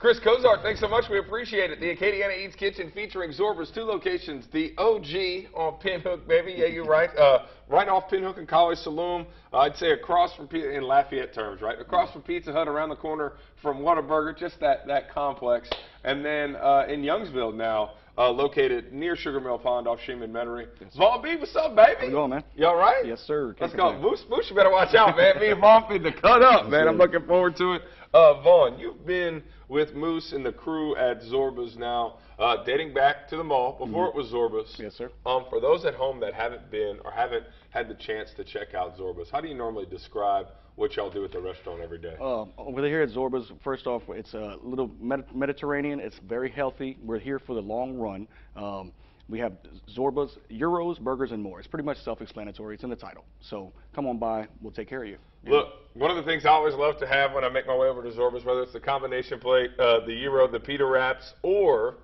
Chris Cozart, thanks so much. We appreciate it. The Acadiana Eats Kitchen featuring Zorba's two locations. The OG on Pinhook, baby. Yeah, you're right. Uh, right off Pinhook and College Saloon. Uh, I'd say across from, P- in Lafayette terms, right? Across from Pizza Hut, around the corner from Whataburger, just that, that complex. And then uh, in Youngsville now, uh, located near Sugar Mill Pond off Chemin Metairie. Vaughn B, what's up, baby? How's it going, man? You all right? Yes, sir. Let's go. Moose, Moose, you better watch out, man. Me and Vaughn finna cut up, man. I'm looking forward to it. Uh, Vaughn, you've been with Moose and the crew at Zorba's now, uh, dating back to the mall before it was Zorba's. Yes, sir. Um, for those at home that haven't been or haven't had the chance to check out Zorba's, how do you normally describe what y'all do at the restaurant every day? Uh, over here at Zorba's, first off, it's a little Mediterranean. It's very healthy. We're here for the long run. Um, we have Zorba's, Gyros, burgers, and more. It's pretty much self-explanatory. It's in the title. So come on by. We'll take care of you. Look, one of the things I always love to have when I make my way over to Zorba's, whether it's the combination plate, uh, the Gyro, the pita wraps, or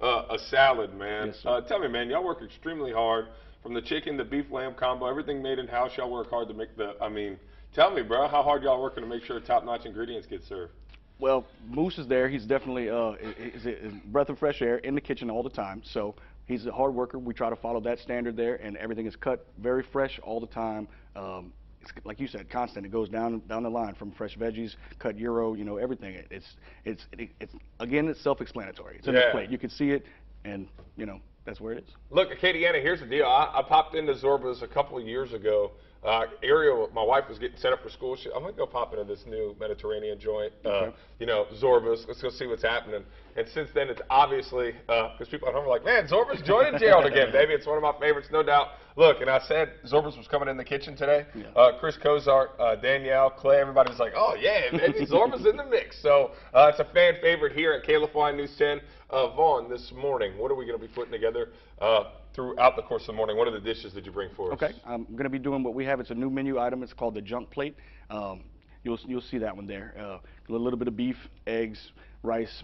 uh, a salad, man. Yes, uh, tell me, man, y'all work extremely hard. From the chicken, the beef lamb combo, everything made in house. Y'all work hard to make the. I mean, tell me, bro, how hard y'all working to make sure top-notch ingredients get served? Well, Moose is there. He's definitely uh, is a breath of fresh air in the kitchen all the time. So he's a hard worker. We try to follow that standard there, and everything is cut very fresh all the time. Um, it's like you said, constant. It goes down down the line from fresh veggies, cut gyro, you know, everything. It, it's it's it, it's again, it's self-explanatory. It's in Yeah. the plate. You can see it, and you know that's where it is. Look, Acadiana, here's the deal. I, I popped into Zorba's a couple of years ago. Uh, Ariel, my wife was getting set up for school. She, I'm gonna go pop into this new Mediterranean joint. Uh, Okay. you know, Zorba's. Let's go see what's happening. And since then, it's obviously because people at home are like, "Man, Zorba's joining Gerald again, baby." It's one of my favorites, no doubt. Look, and I said Zorba's was coming in the kitchen today. Yeah. Uh, Chris Cozart, uh, Danielle, Clay, everybody was like, "Oh yeah, baby, Zorba's in the mix." So uh, it's a fan favorite here at KLFY News 10. Uh, Vaughn, this morning, what are we going to be putting together uh, throughout the course of the morning? What are the dishes that you bring for us? Okay, I'm going to be doing what we have. It's a new menu item. It's called the junk plate. Um, you'll you'll see that one there. Uh, a little bit of beef, eggs, rice,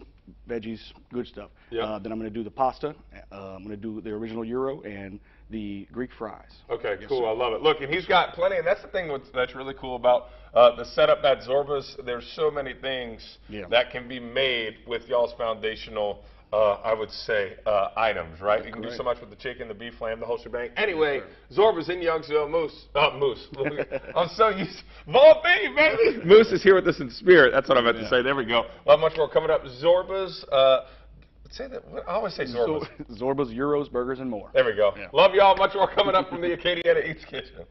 veggies, good stuff. Yeah. Uh, then I'm going to do the pasta. Uh, I'm going to do the original gyro and the Greek fries. Okay, Yes, cool. sir. I love it. Look, and he's got plenty, and that's the thing what's, that's really cool about uh, the setup at Zorba's. There's so many things Yeah. that can be made with y'all's foundational, uh, I would say, uh, items, right? You can do so much with the chicken, the beef, lamb, the whole shebang. Anyway, Zorba's in Youngsville. Moose, uh, Moose. I'm so used. Vaughn B, baby. Moose is here with us in spirit. That's what I meant to say. There we go. A lot much more coming up. Zorba's. Say that. What, I always say Zorba's. Zorba's, Gyros, burgers, and more. There we go. Yeah. Love y'all. Much more coming up from the Acadiana Eats Kitchen.